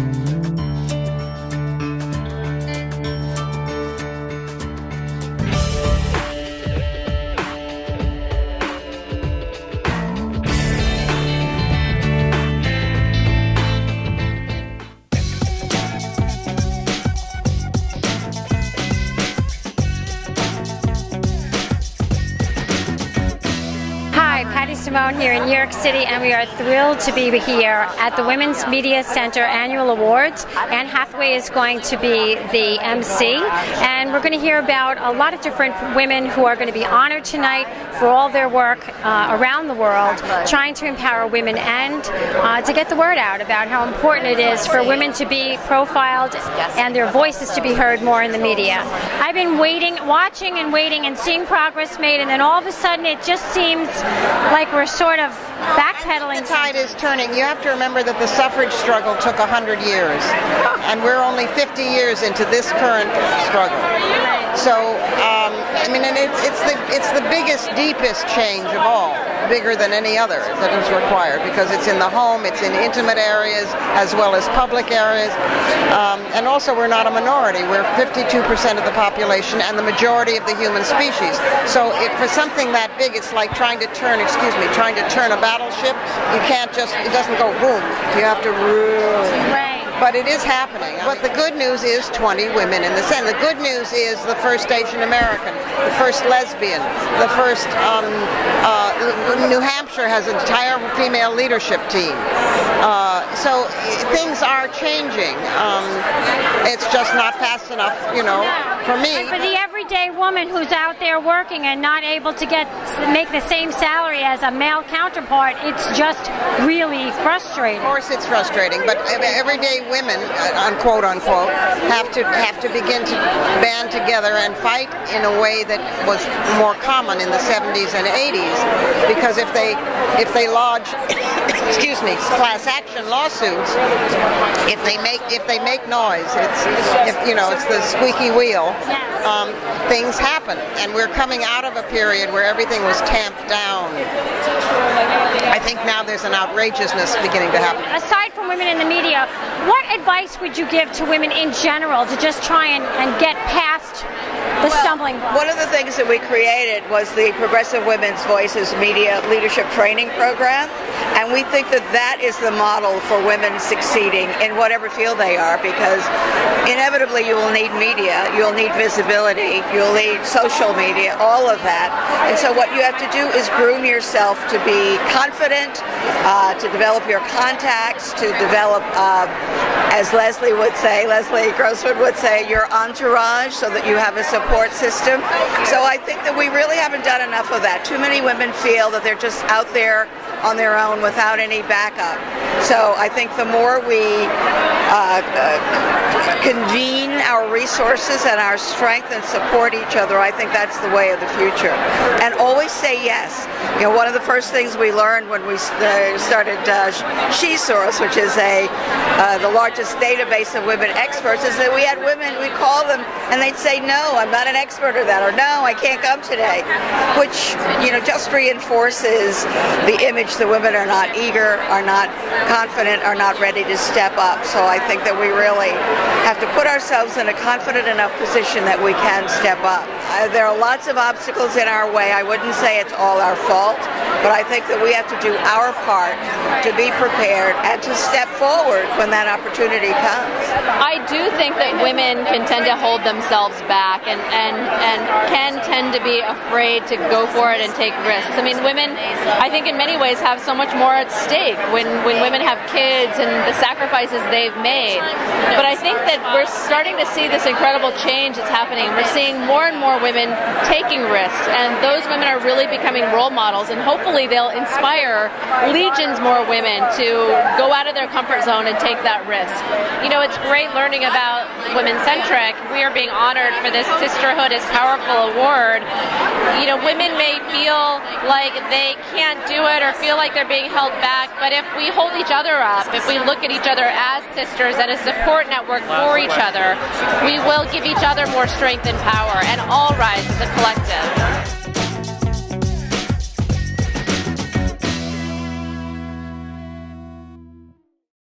Thank you. Simone here in New York City, and we are thrilled to be here at the Women's Media Center Annual Awards. Anne Hathaway is going to be the MC, and we're going to hear about a lot of different women who are going to be honored tonight for all their work uh, around the world, trying to empower women and uh, to get the word out about how important it is for women to be profiled and their voices to be heard more in the media. I've been waiting, watching and waiting and seeing progress made, and then all of a sudden it just seems like we're we're sort of backpedaling. The tide is turning. You have to remember that the suffrage struggle took 100 years, and we're only 50 years into this current struggle. So, mean, and it's, it's the it's the biggest, deepest change of all, bigger than any other that is required because it's in the home, it's in intimate areas as well as public areas, um, and also we're not a minority. We're 52% of the population and the majority of the human species. So, if for something that big, it's like trying to turn, excuse me, trying to turn a battleship, you can't just, it doesn't go boom. You have to. Right. But it is happening. But the good news is 20 women in the Senate. The good news is the first Asian American, the first lesbian, the first, um, uh, New Hampshire has an entire female leadership team. Uh, so things are changing. Um, it's just not fast enough, you know, for me. And for the everyday woman who's out there working and not able to get make the same salary as a male counterpart, it's just really frustrating. Of course, it's frustrating, but everyday women, uh, unquote unquote, have to have to begin to band together and fight in a way that was more common in the 70s and 80s. Because if they if they lodge, excuse me, class action lawsuits, if they make if they make noise, it's if you know it's the squeaky wheel. Um, things happen, and we're coming out of a period where everything was tamped down. I think now there's an outrageousness beginning to happen. Aside from women in the media, what advice would you give to women in general to just try and, and get past the well, stumbling blocks? One of the things that we created was the Progressive Women's Voices Media Leadership Training Program, and we think that that is the model for women succeeding in whatever field they are because inevitably you will need media, you'll need visibility, you'll need social media, all of that. And so what you have to do is groom yourself to be confident, uh, to develop your contacts, to develop, uh, as Leslie would say, Leslie Grossman would say, your entourage so that you have a support support system. So I think that we really haven't done enough of that. Too many women feel that they're just out there on their own without any backup. So I think the more we uh, uh, convene our resources and our strength and support each other, I think that's the way of the future. And always say yes. You know, one of the first things we learned when we uh, started uh, SheSource, which is a uh, the largest database of women experts, is that we had women, we call them, and they'd say, no, I'm not an expert of that, or no, I can't come today, which, you know, just reinforces the image that women are not eager, are not confident, are not ready to step up. So I think that we really have to put ourselves in a confident enough position that we can step up. Uh, there are lots of obstacles in our way. I wouldn't say it's all our fault, but I think that we have to do our part to be prepared and to step forward when that opportunity comes. I do think that women can tend to hold themselves back and, and, and can tend to be afraid to go for it and take risks. I mean, women, I think in many ways have so much more at stake when, when women have kids and the sacrifices they've made. But I think that we're starting to see this incredible change that's happening. We're seeing more and more women taking risks, and those women are really becoming role models, and hopefully they'll inspire legions more women to go out of their comfort zone and take that risk. You know, it's great learning about Women Centric. We are being honored for this Sisterhood is Powerful award. You know, women may feel like they can't do it or feel like they're being held back, but if we hold each other up, if we look at each other as sisters and a support network for each other, we will give each other more strength and power and all rise as a collective.